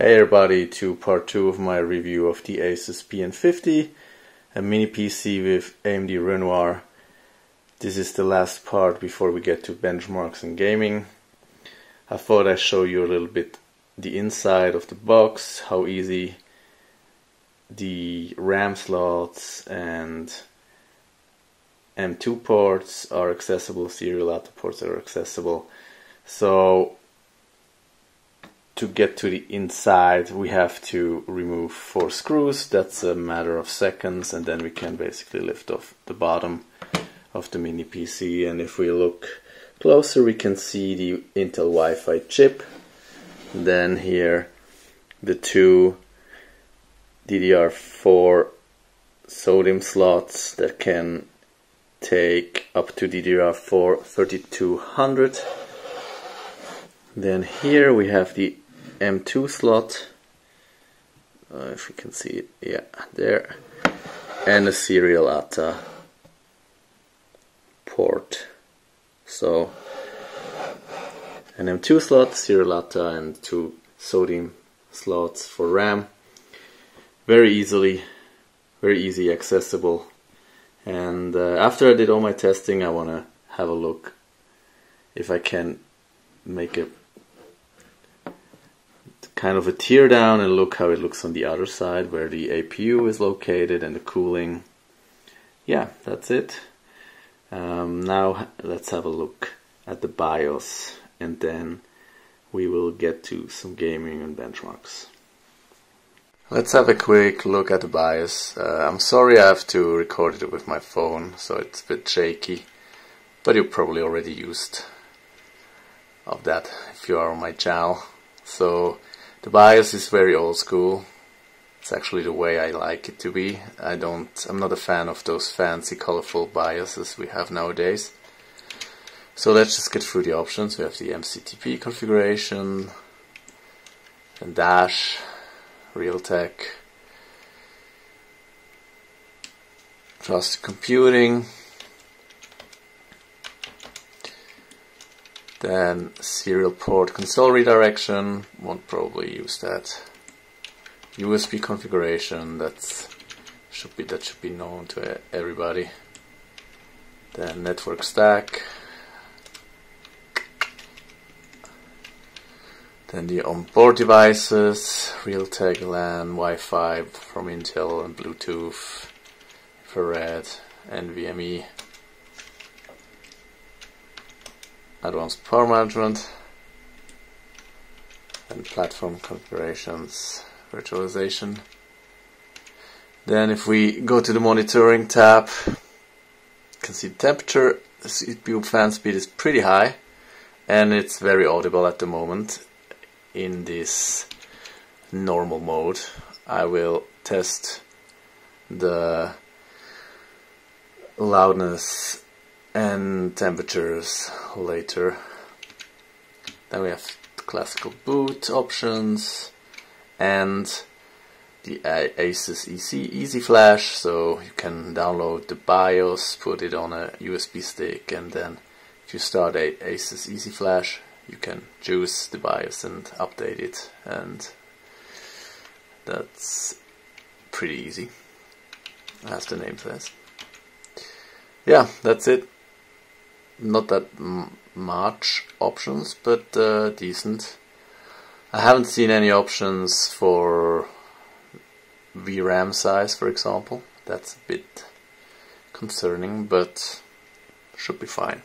Hey everybody to part 2 of my review of the Asus PN50, a mini PC with AMD Renoir. This is the last part before we get to benchmarks and gaming. I thought I'd show you a little bit the inside of the box, how easy the RAM slots and M2 ports are accessible, serial out ports are accessible. So to get to the inside we have to remove four screws. That's a matter of seconds and then we can basically lift off the bottom of the mini PC and if we look closer we can see the Intel Wi-Fi chip. Then here the two DDR4 SODIMM slots that can take up to DDR4 3200 then here we have the M2 slot. Uh, if you can see it yeah there. And a serial ATA port. So an M2 slot, serial ATA and two SODIMM slots for RAM. Very easily very easy accessible. And uh, after I did all my testing I want to have a look if I can make a kind of a tear down and look how it looks on the other side where the APU is located and the cooling. Yeah, that's it. Um, now let's have a look at the BIOS and then we will get to some gaming and benchmarks. Let's have a quick look at the BIOS. Uh, I'm sorry I have to record it with my phone, so it's a bit shaky, but you're probably already used of that if you are on my channel. So the BIOS is very old school. It's actually the way I like it to be. I don't, I'm not a fan of those fancy colorful BIOSes we have nowadays. So let's just get through the options. We have the MCTP configuration, and Dash, Realtek, Trusted Computing, Then serial port console redirection, won't probably use that. USB configuration, that's should be that should be known to everybody. Then network stack. Then the onboard devices, Realtek LAN, Wi-Fi from Intel and Bluetooth, infrared, NVMe. Advanced power management and platform configurations virtualization. Then if we go to the monitoring tab you can see the temperature the CPU fan speed is pretty high and it's very audible at the moment in this normal mode. I will test the loudness and temperatures later. Then we have classical boot options and the Asus EC Easy Flash so you can download the BIOS, put it on a USB stick and then if you start a Asus Easy Flash you can choose the BIOS and update it and that's pretty easy as the name says. Yeah, that's it not that much options, but uh, decent. I haven't seen any options for VRAM size, for example. That's a bit concerning, but should be fine.